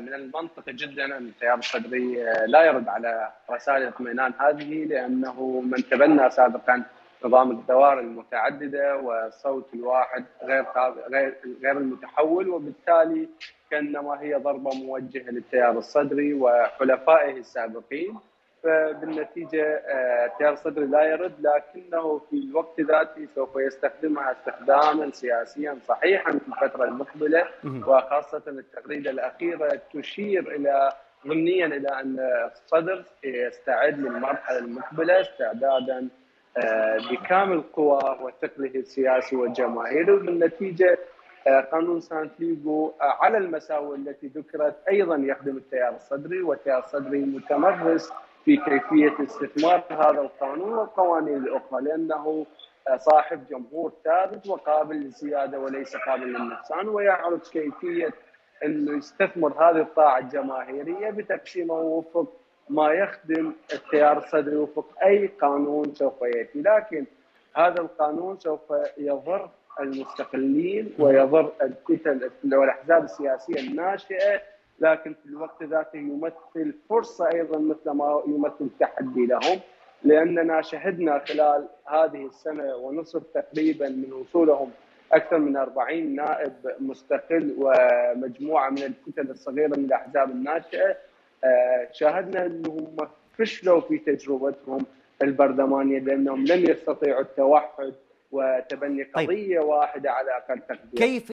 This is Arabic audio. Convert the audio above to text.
من المنطقي جدا أن التيار الصدري لا يرد على رسائل الاطمئنان هذه لأنه من تبنى سابقا نظام الدوائر المتعددة والصوت الواحد غير غير غير المتحول وبالتالي كأنما هي ضربة موجهة للتيار الصدري وحلفائه السابقين. فبالنتيجه التيار الصدري لا يرد لكنه في الوقت ذاته سوف يستخدمها استخداما سياسيا صحيحا في الفترة المقبلة. وخاصة التغريدة الأخيرة تشير إلى ضمنيا إلى أن الصدر يستعد للمرحلة المقبلة استعدادا بكامل قواه وثقله السياسي والجماهيري. وبالنتيجة قانون سانتياغو على المساوئ التي ذكرت أيضا يخدم التيار الصدري والتيار الصدري متمرس في كيفية استثمار هذا القانون والقوانين الأخرى لأنه صاحب جمهور ثابت وقابل للزياده وليس قابل للنقصان ويعرف كيفية إنه يستثمر هذه الطاعة الجماهيرية بتقسيمه وفق ما يخدم التيار الصدري وفق أي قانون سوف يأتي. لكن هذا القانون سوف يضر المستقلين ويضر الكتل والاحزاب السياسية الناشئة لكن في الوقت ذاته يمثل فرصة أيضا مثل ما يمثل تحدي لهم لأننا شهدنا خلال هذه السنة ونصف تقريبا من وصولهم أكثر من 40 نائب مستقل ومجموعة من الكتل الصغيرة من الأحزاب الناشئة شاهدنا أنهم فشلوا في تجربتهم البرلمانية لانهم لم يستطيعوا التوحد وتبني قضية طيب. واحدة على أقل تقدير كيف